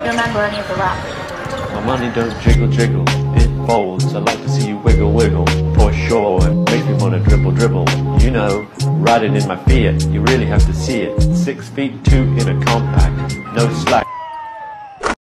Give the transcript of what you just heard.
My money don't jiggle jiggle, it folds. I like to see you wiggle wiggle. For sure, it makes me wanna dribble dribble. You know, riding in my Fiat, you really have to see it. Six feet two in a compact.